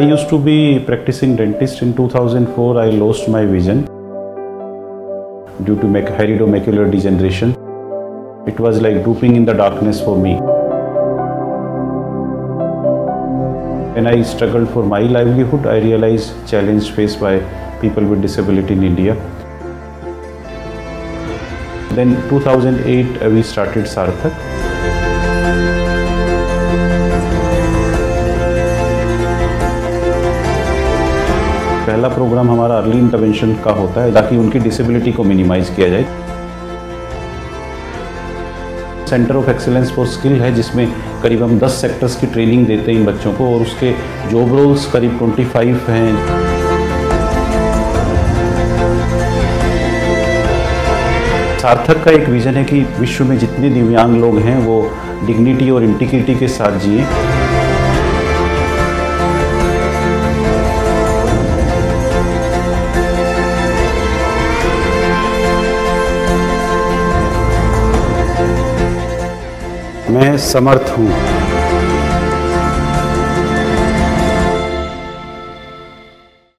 used to be practicing dentist in 2004. I lost my vision due to macular degeneration. It was like drooping in the darkness for me. When I struggled for my livelihood, I realized challenge faced by people with disability in India. Then 2008 we started Sarthak. पहला program हमारा early intervention का होता है, ताकि उनकी disability को minimize किया जाए। Centre of excellence for skill है, जिसमें करीब हम 10 सेक्टर्स की ट्रेनिंग देते हैं इन बच्चों को, और उसके जॉब रोल्स करीब 25 हैं। सार्थक का एक विज़न है कि विश्व में जितने दिव्यांग लोग हैं, वो डिग्निटी और इंटीग्रिटी के साथ जिए। मैं समर्थ हूँ।